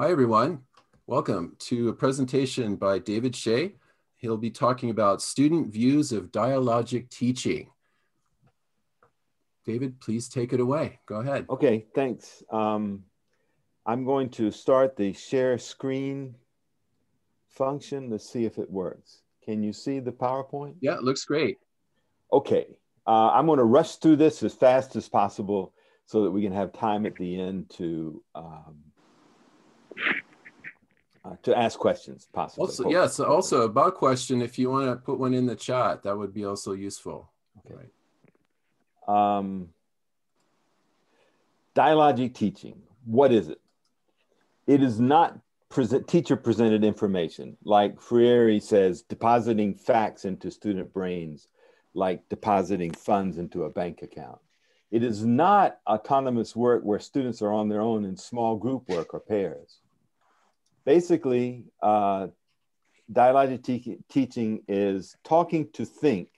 Hi, everyone. Welcome to a presentation by David Shea. He'll be talking about student views of dialogic teaching. David, please take it away. Go ahead. Okay, thanks. Um, I'm going to start the share screen function. Let's see if it works. Can you see the PowerPoint? Yeah, it looks great. Okay, uh, I'm going to rush through this as fast as possible so that we can have time at the end to um, uh, to ask questions possibly. Also, yes, also about question, if you want to put one in the chat, that would be also useful. Okay. Right. Um, dialogic teaching, what is it? It is not present, teacher presented information. Like Freire says, depositing facts into student brains, like depositing funds into a bank account. It is not autonomous work where students are on their own in small group work or pairs. Basically, uh, dialogic te teaching is talking to think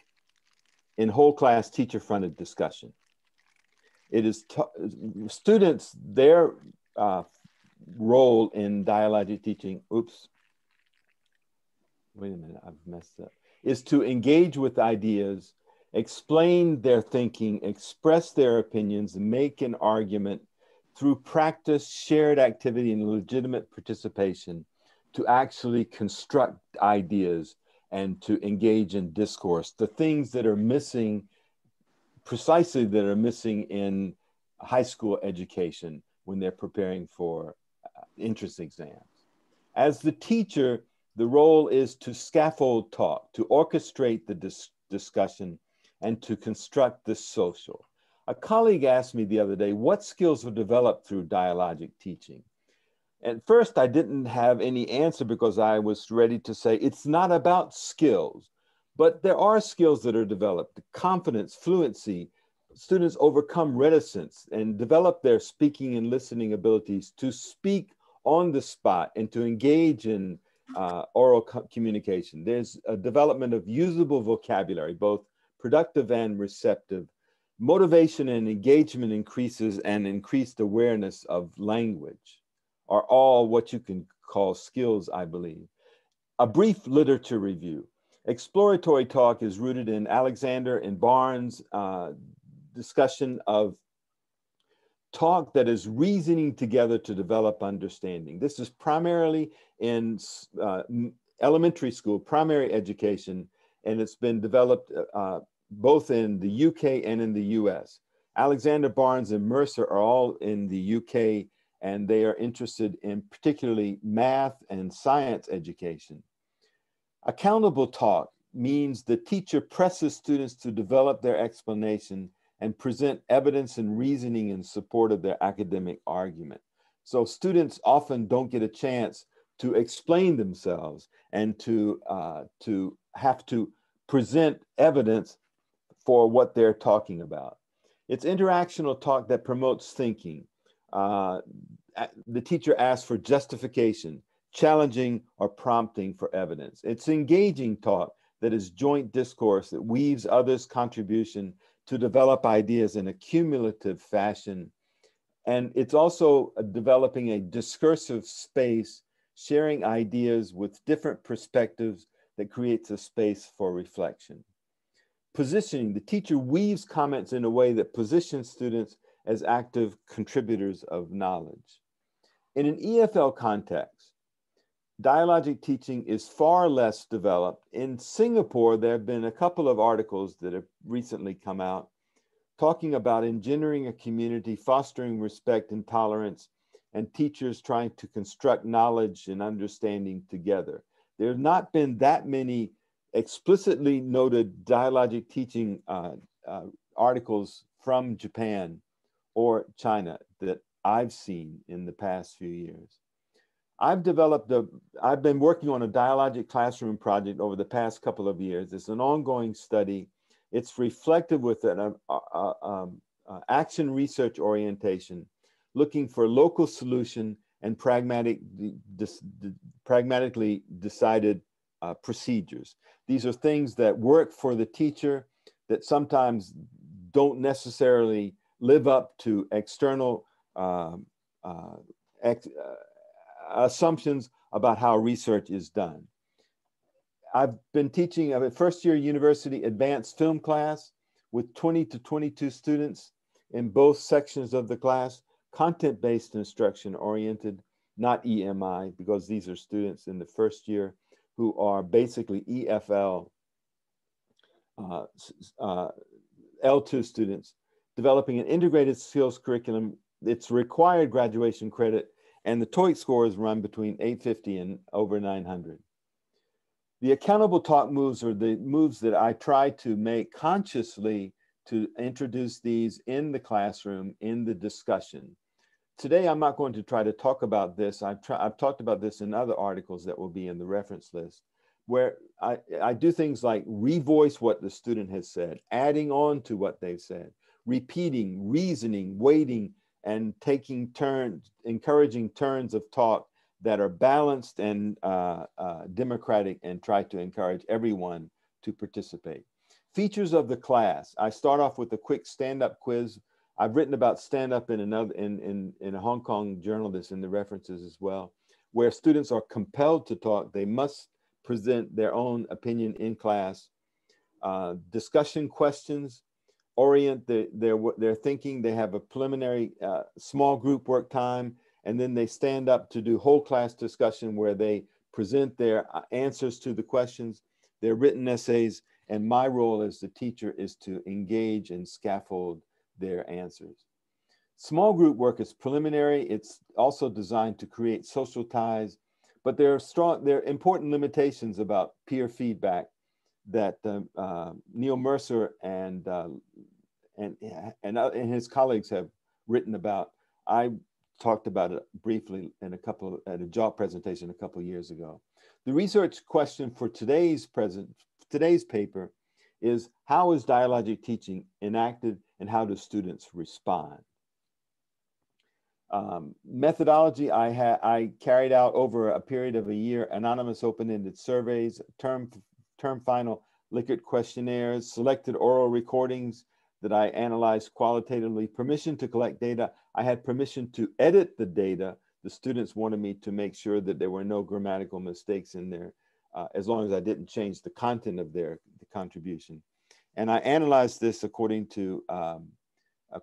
in whole class teacher fronted discussion. It is students, their uh, role in dialogic teaching, oops, wait a minute, I've messed up, is to engage with ideas, explain their thinking, express their opinions, make an argument through practice, shared activity, and legitimate participation to actually construct ideas and to engage in discourse, the things that are missing, precisely that are missing in high school education when they're preparing for uh, entrance exams. As the teacher, the role is to scaffold talk, to orchestrate the dis discussion, and to construct the social. A colleague asked me the other day, what skills are developed through dialogic teaching? At first, I didn't have any answer because I was ready to say it's not about skills, but there are skills that are developed confidence, fluency. Students overcome reticence and develop their speaking and listening abilities to speak on the spot and to engage in uh, oral co communication. There's a development of usable vocabulary, both productive and receptive. Motivation and engagement increases and increased awareness of language are all what you can call skills, I believe. A brief literature review. Exploratory talk is rooted in Alexander and Barnes' uh, discussion of talk that is reasoning together to develop understanding. This is primarily in uh, elementary school, primary education, and it's been developed uh, both in the UK and in the US. Alexander Barnes and Mercer are all in the UK and they are interested in particularly math and science education. Accountable talk means the teacher presses students to develop their explanation and present evidence and reasoning in support of their academic argument. So students often don't get a chance to explain themselves and to, uh, to have to present evidence for what they're talking about. It's interactional talk that promotes thinking, uh, the teacher asks for justification, challenging or prompting for evidence. It's engaging talk that is joint discourse that weaves others' contribution to develop ideas in a cumulative fashion. And it's also developing a discursive space, sharing ideas with different perspectives that creates a space for reflection. Positioning, the teacher weaves comments in a way that positions students as active contributors of knowledge. In an EFL context, dialogic teaching is far less developed. In Singapore, there have been a couple of articles that have recently come out talking about engendering a community, fostering respect and tolerance, and teachers trying to construct knowledge and understanding together. There have not been that many explicitly noted dialogic teaching uh, uh, articles from Japan or China that I've seen in the past few years. I've developed a, I've been working on a dialogic classroom project over the past couple of years. It's an ongoing study. It's reflective with an uh, uh, um, uh, action research orientation, looking for local solution and pragmatic, dis, pragmatically decided uh, procedures. These are things that work for the teacher that sometimes don't necessarily live up to external um, uh, ex, uh, assumptions about how research is done. I've been teaching a first year university advanced film class with 20 to 22 students in both sections of the class, content based instruction oriented, not EMI, because these are students in the first year who are basically EFL uh, uh, L2 students, developing an integrated skills curriculum. It's required graduation credit, and the TOEIC scores run between 850 and over 900. The accountable talk moves are the moves that I try to make consciously to introduce these in the classroom, in the discussion. Today, I'm not going to try to talk about this. I've, I've talked about this in other articles that will be in the reference list, where I, I do things like revoice what the student has said, adding on to what they've said, repeating, reasoning, waiting, and taking turns, encouraging turns of talk that are balanced and uh, uh, democratic and try to encourage everyone to participate. Features of the class. I start off with a quick stand-up quiz. I've written about stand-up in another in, in, in a Hong Kong journal that's in the references as well, where students are compelled to talk. They must present their own opinion in class. Uh, discussion questions, orient the, their, their thinking. They have a preliminary uh, small group work time and then they stand up to do whole class discussion where they present their uh, answers to the questions, their written essays, and my role as the teacher is to engage and scaffold their answers. Small group work is preliminary. It's also designed to create social ties, but there are strong, there are important limitations about peer feedback that uh, uh, Neil Mercer and, uh, and, and, uh, and his colleagues have written about. I talked about it briefly in a couple at a job presentation a couple years ago. The research question for today's present today's paper is how is dialogic teaching enacted and how do students respond? Um, methodology I had I carried out over a period of a year anonymous open-ended surveys, term term final Likert questionnaires, selected oral recordings, that I analyzed qualitatively, permission to collect data. I had permission to edit the data. The students wanted me to make sure that there were no grammatical mistakes in there, uh, as long as I didn't change the content of their the contribution. And I analyzed this according to um,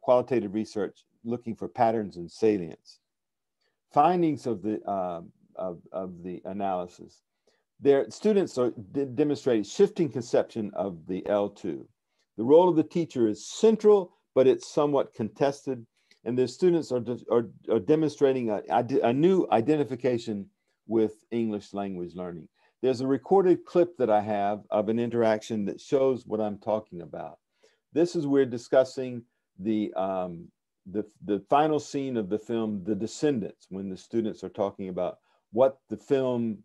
qualitative research, looking for patterns and salience. Findings of the, uh, of, of the analysis. Their students are demonstrated shifting conception of the L2 the role of the teacher is central, but it's somewhat contested. And the students are, are, are demonstrating a, a new identification with English language learning. There's a recorded clip that I have of an interaction that shows what I'm talking about. This is we're discussing the, um, the, the final scene of the film, The Descendants, when the students are talking about what the film,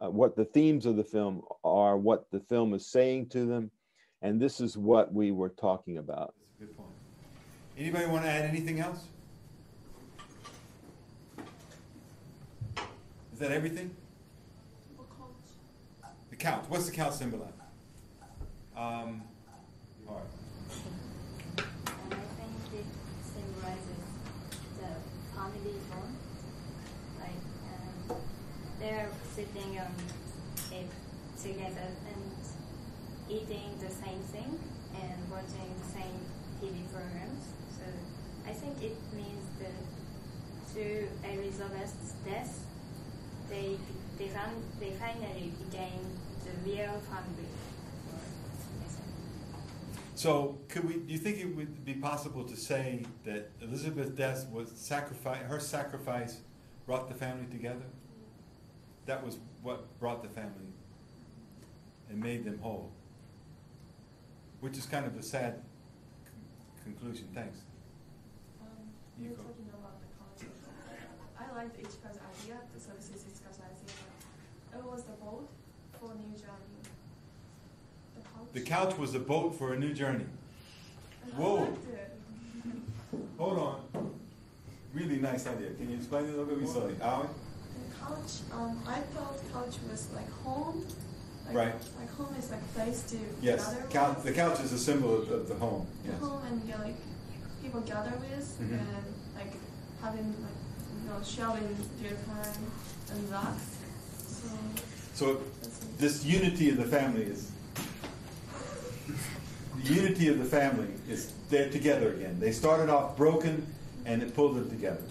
uh, what the themes of the film are, what the film is saying to them, and this is what we were talking about. Good point. Anybody want to add anything else? Is that everything? Couch. What's the couch symbolize? Um, all right. I think it symbolizes the family bond. Like um, they're sitting um, together and eating the same thing and watching the same TV programs. So I think it means that through Elizabeth's death, they they, found, they finally became the real family. So, could we? Do you think it would be possible to say that Elizabeth's death was sacrifice? Her sacrifice brought the family together. That was what brought the family and made them whole which is kind of a sad con- conclusion. Thanks. Um, you were talking about the concept. I liked Ichika's idea, the services discussed idea. It was the boat for a new journey. The couch. The couch was a boat for a new journey. Whoa. Hold on. Really nice idea. Can you explain it a little bit more? Sorry, Alan? The couch, um, I thought couch was like home like, right. Like home is like place to yes. gather. Couch, the couch is a symbol of, of the home. The home and know, like people gather with mm-hmm. and like having like you know, sharing their time and relax. So, So. This unity of the family is the unity of the family is they're together again. They started off broken and it pulled them together.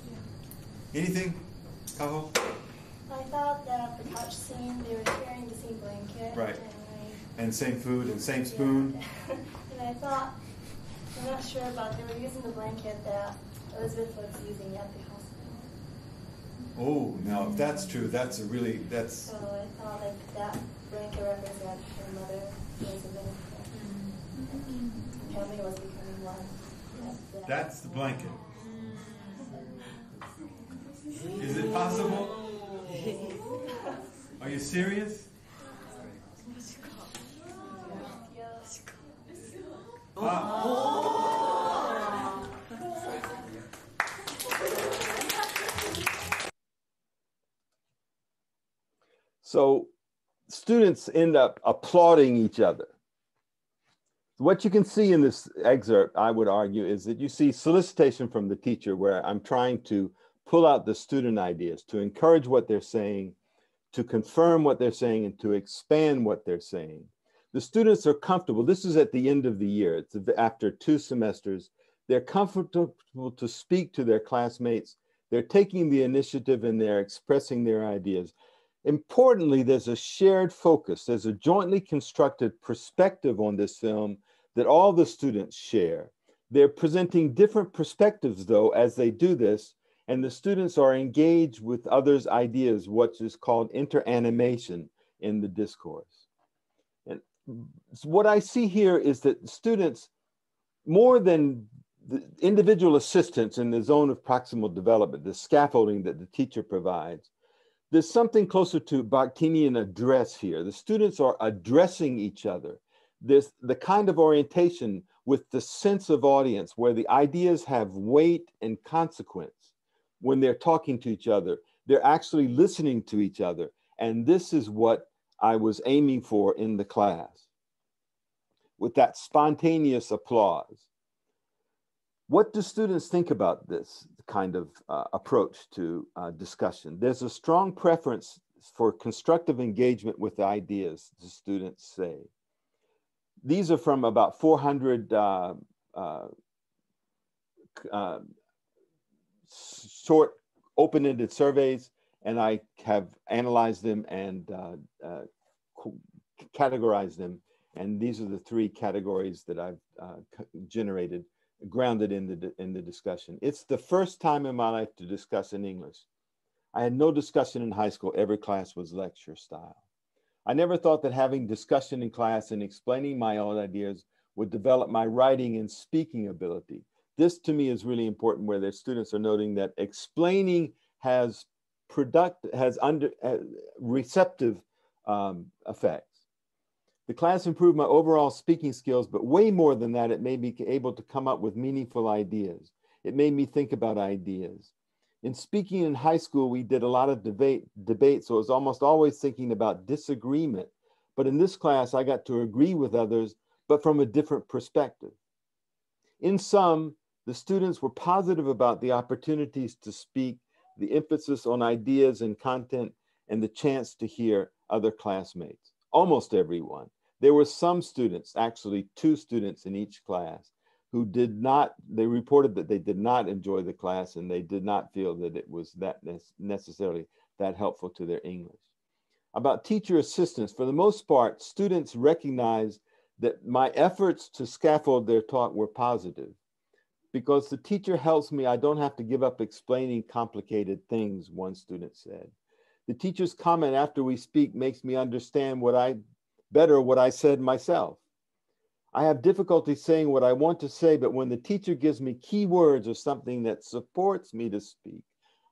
Anything, Kaho? I thought that the couch scene, they were sharing the same blanket. Right. And And same food and same spoon. yeah. and I thought, I'm not sure about, they were using the blanket that Elizabeth was using at the hospital. Oh, now if that's true, that's a really that's So I thought like that blanket represented her mother, Elizabeth. and The family was becoming one. That's, that's the blanket. Is it possible? Are you serious? Yes. Ah. So students end up applauding each other. What you can see in this excerpt, I would argue, is that you see solicitation from the teacher where I'm trying to pull out the student ideas, to encourage what they're saying, to confirm what they're saying, and to expand what they're saying. The students are comfortable. This is at the end of the year. It's after two semesters. They're comfortable to speak to their classmates. They're taking the initiative and they're expressing their ideas. Importantly, there's a shared focus. There's a jointly constructed perspective on this film that all the students share. They're presenting different perspectives, though, as they do this, and the students are engaged with others' ideas, what is called interanimation in the discourse. And what I see here is that students, more than the individual assistance in the zone of proximal development, the scaffolding that the teacher provides, there's something closer to Bakhtinian address here. The students are addressing each other. There's the kind of orientation with the sense of audience where the ideas have weight and consequence when they're talking to each other. They're actually listening to each other. And this is what I was aiming for in the class with that spontaneous applause. What do students think about this kind of uh, approach to uh, discussion? There's a strong preference for constructive engagement with ideas, the students say. These are from about 400 uh, uh, uh, short open-ended surveys, and I have analyzed them and uh, categorized them. And these are the three categories that I've generated grounded in the, in the discussion. It's the first time in my life to discuss in English. I had no discussion in high school. Every class was lecture style. I never thought that having discussion in class and explaining my own ideas would develop my writing and speaking ability. This to me is really important where the students are noting that explaining has product, has under, uh, receptive um, effects. The class improved my overall speaking skills, but way more than that, it made me able to come up with meaningful ideas. It made me think about ideas. In speaking in high school, we did a lot of debate, debate, so it was almost always thinking about disagreement. But in this class, I got to agree with others, but from a different perspective. In sum, the students were positive about the opportunities to speak, the emphasis on ideas and content, and the chance to hear other classmates, almost everyone. There were some students, actually two students in each class, who did not, they reported that they did not enjoy the class and they did not feel that it was that necessarily that helpful to their English. About teacher assistance, for the most part, students recognized that my efforts to scaffold their talk were positive because the teacher helps me, I don't have to give up explaining complicated things, one student said. The teacher's comment after we speak makes me understand what I better what I said myself. I have difficulty saying what I want to say, but when the teacher gives me key words or something that supports me to speak,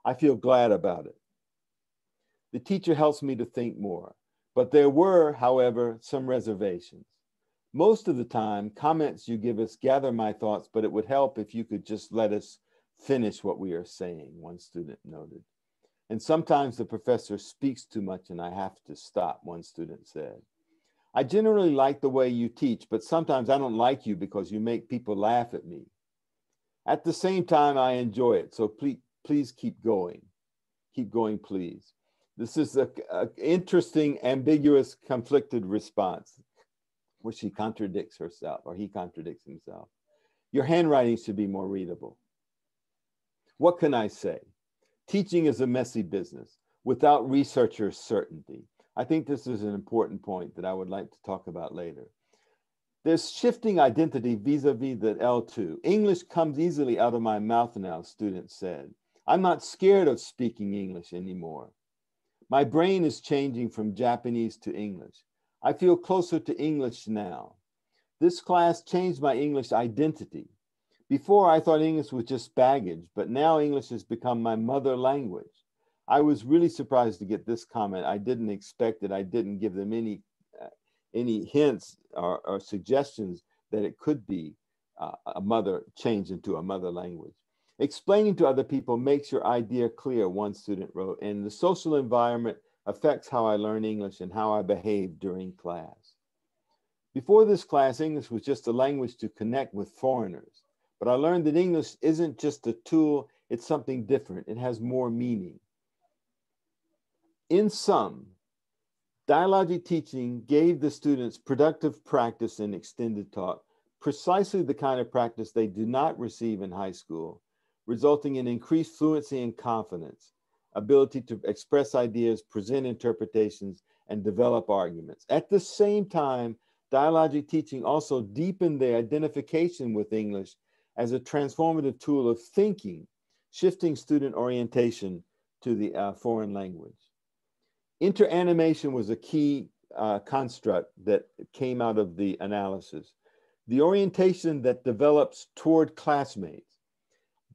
I feel glad about it. The teacher helps me to think more, but there were, however, some reservations. Most of the time, comments you give us gather my thoughts, but it would help if you could just let us finish what we are saying, one student noted. And sometimes the professor speaks too much and I have to stop, one student said. I generally like the way you teach, but sometimes I don't like you because you make people laugh at me. At the same time, I enjoy it, so please, please keep going. Keep going, please. This is a, a interesting, ambiguous, conflicted response where she contradicts herself or he contradicts himself. Your handwriting should be more readable. What can I say? Teaching is a messy business without researcher certainty. I think this is an important point that I would like to talk about later. There's shifting identity vis-a-vis the L2. English comes easily out of my mouth now, students said. I'm not scared of speaking English anymore. My brain is changing from Japanese to English. I feel closer to English now. This class changed my English identity. Before, I thought English was just baggage, but now English has become my mother language. I was really surprised to get this comment. I didn't expect it. I didn't give them any uh, any hints or, or, suggestions that it could be uh, a mother change into a mother language. Explaining to other people makes your idea clear, one student wrote, and the social environment affects how I learn English and how I behave during class. Before this class, English was just a language to connect with foreigners. But I learned that English isn't just a tool, it's something different. It has more meaning. In sum, dialogic teaching gave the students productive practice in extended talk, precisely the kind of practice they do not receive in high school, resulting in increased fluency and confidence, ability to express ideas, present interpretations, and develop arguments. At the same time, dialogic teaching also deepened their identification with English as a transformative tool of thinking, shifting student orientation to the uh, foreign language. Interanimation was a key uh, construct that came out of the analysis. The orientation that develops toward classmates.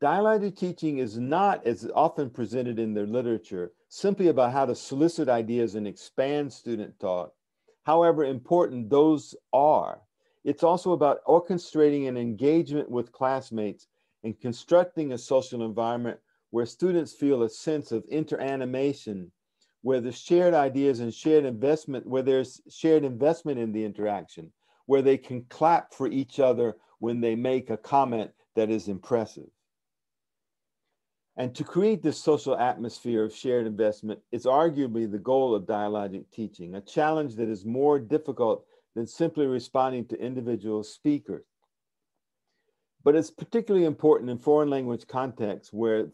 Dialogic teaching is not, as often presented in the literature, simply about how to solicit ideas and expand student thought, however important those are. It's also about orchestrating an engagement with classmates and constructing a social environment where students feel a sense of interanimation where there's shared ideas and shared investment, where there's shared investment in the interaction, where they can clap for each other when they make a comment that is impressive. And to create this social atmosphere of shared investment is arguably the goal of dialogic teaching, a challenge that is more difficult than simply responding to individual speakers. But it's particularly important in foreign language contexts where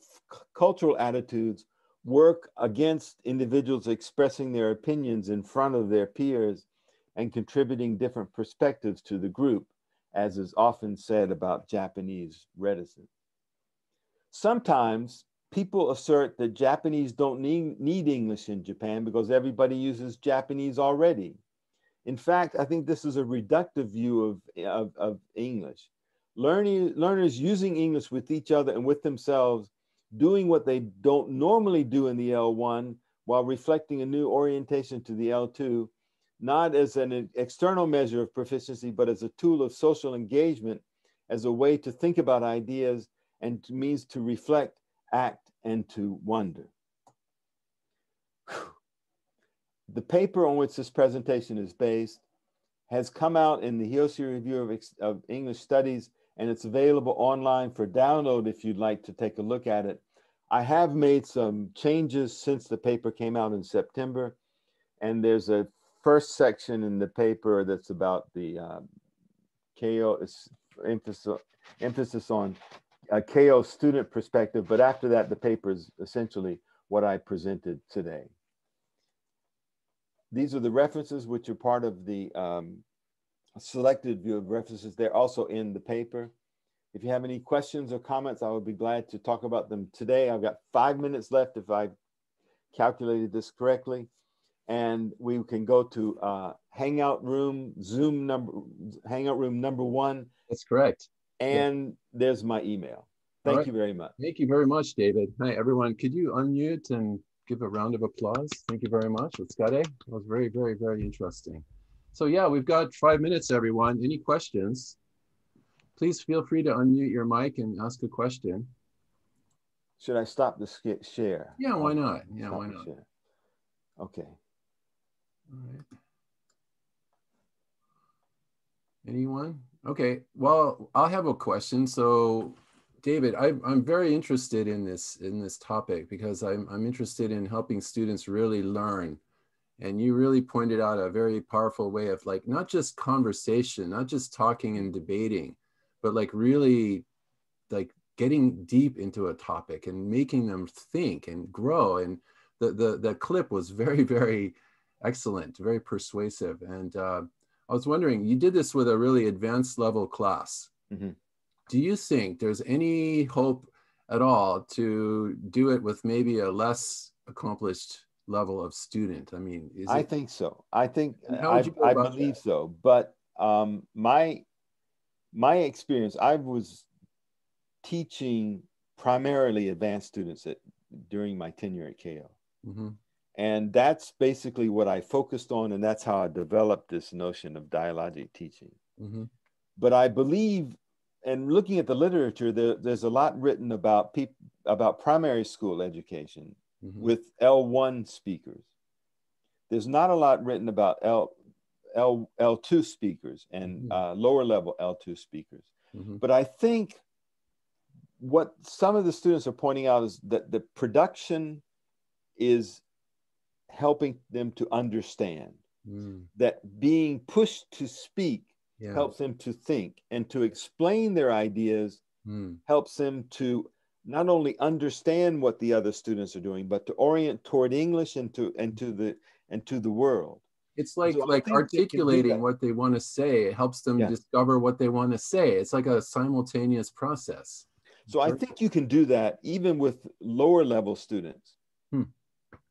cultural attitudes work against individuals expressing their opinions in front of their peers and contributing different perspectives to the group, as is often said about Japanese reticence. Sometimes people assert that Japanese don't need, need English in Japan because everybody uses Japanese already. In fact, I think this is a reductive view of, of, of English. Learning, learners using English with each other and with themselves doing what they don't normally do in the L1 while reflecting a new orientation to the L2, not as an external measure of proficiency, but as a tool of social engagement, as a way to think about ideas and means to reflect, act, and to wonder. The paper on which this presentation is based has come out in the Hiyoshi Review of, of English Studies and it's available online for download if you'd like to take a look at it. I have made some changes since the paper came out in September, and there's a first section in the paper that's about the uh, Keio emphasis, emphasis on a Keio student perspective, but after that, the paper is essentially what I presented today. These are the references which are part of the um, selected view of references. They're also in the paper. If you have any questions or comments, I would be glad to talk about them today. I've got five minutes left if I calculated this correctly. And we can go to uh, Hangout Room, Zoom number, Hangout Room number one. That's correct. And yeah. there's my email. Thank right. you very much. Thank you very much, David. Hi, everyone. Could you unmute and give a round of applause? Thank you very much. Let's go. That was very, very, very interesting. So yeah, we've got five minutes, everyone. Any questions? Please feel free to unmute your mic and ask a question. Should I stop the share? Yeah, why not? Yeah, stop why not? Share. Okay. All right. Anyone? Okay, well, I'll have a question. So David, I, I'm very interested in this in this topic because I'm I'm interested in helping students really learn, and you really pointed out a very powerful way of like not just conversation, not just talking and debating, but like really, like getting deep into a topic and making them think and grow. And the the the clip was very very excellent, very persuasive. And uh, I was wondering, you did this with a really advanced level class. Mhm. Do you think there's any hope at all to do it with maybe a less accomplished level of student? I mean, is I it, think so. I think I, would you go I believe that? so. But um, my my experience, I was teaching primarily advanced students at, during my tenure at Keio. Mhm, And that's basically what I focused on, and that's how I developed this notion of dialogic teaching. mhm, But I believe, and looking at the literature, there, there's a lot written about people about primary school education mhm, with L1 speakers. There's not a lot written about L, L, L2 speakers and Mhm. uh, lower level L2 speakers. mhm, But I think what some of the students are pointing out is that the production is helping them to understand mm, that being pushed to speak yeah. helps them to think and to explain their ideas mm, helps them to not only understand what the other students are doing but to orient toward english and to and to the and to the world It's like So like think they can do articulating what they want to say. It helps them Yeah. discover what they want to say. It's like a simultaneous process. so i think you can do that even with lower level students Hmm.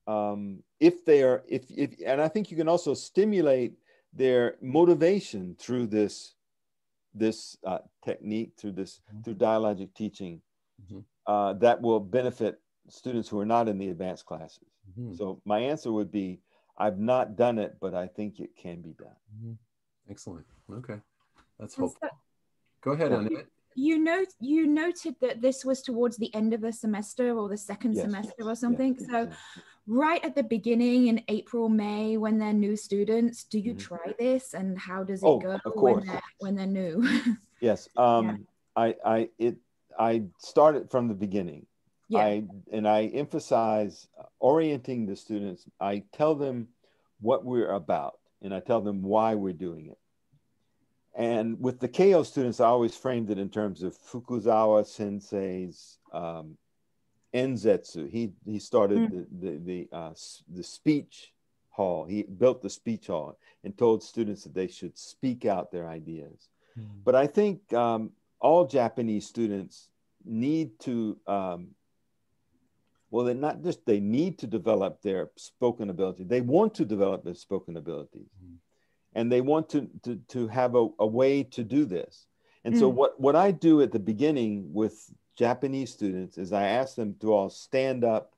um, if they are if, if and i think you can also stimulate their motivation through this this uh, technique through this Mhm. through dialogic teaching Mhm. uh, that will benefit students who are not in the advanced classes Mhm, so my answer would be i've not done it but i think it can be done mhm. Excellent. Okay, that's And hopeful. so Go ahead, Yeah. Annette. you note you noted that this was towards the end of the semester or the second Yes. semester or Yes. something. So Yeah. right at the beginning in April, May, when they're new students, do you Mhm. try this and how does it Oh, go of when they're when they're new? Yes. Um, I, I, it, I started from the beginning. Yeah. I, and I emphasize orienting the students. I tell them what we're about and I tell them why we're doing it. And with the Keio students, I always framed it in terms of Fukuzawa Sensei's um, Enzetsu. He, he started the, the, the, uh, the speech hall. He built the speech hall and told students that they should speak out their ideas. But I think um, all Japanese students need to, um, well, they're not just they need to develop their spoken ability. They want to develop their spoken abilities, Mhm. and they want to to, to have a, a way to do this. And so Mm. what what I do at the beginning with Japanese students is I ask them to all stand up,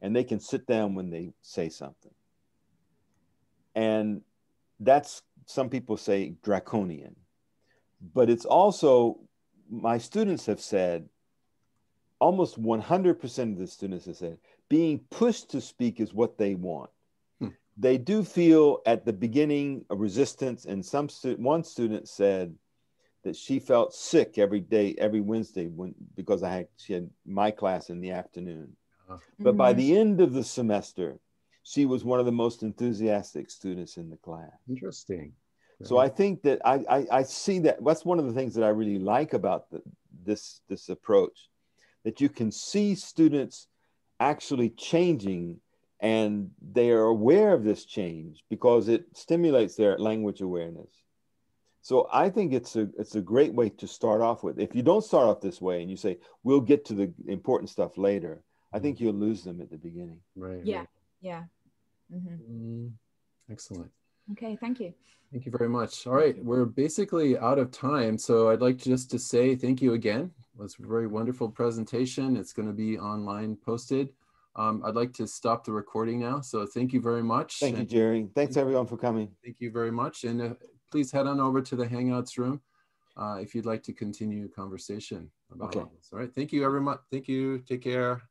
and they can sit down when they say something. And that's some people say draconian but it's also my students have said almost 100% of the students have said being pushed to speak is what they want Hmm. they do feel at the beginning a resistance and some stu- one student said that she felt sick every day every wednesday when because i had she had my class in the afternoon but by Mhm. the end of the semester she was one of the most enthusiastic students in the class Interesting. so I think that I, I, I see that that's one of the things that I really like about the, this this approach, that you can see students actually changing and they are aware of this change because it stimulates their language awareness. So I think it's a it's a great way to start off with. If you don't start off this way and you say we'll get to the important stuff later, I think you'll lose them at the beginning. right. Yeah. right. yeah. Mhm. Mm, excellent. Okay, thank you. Thank you very much. All right, we're basically out of time. So I'd like just to say thank you again. Was a very wonderful presentation. It's going to be online posted. Um, I'd like to stop the recording now. So thank you very much. Thank you, Jerry. Thanks everyone for coming. Thank you very much. And uh, please head on over to the Hangouts room uh, if you'd like to continue conversation about Okay. all this. All right. Thank you, everyone. Thank you. Take care.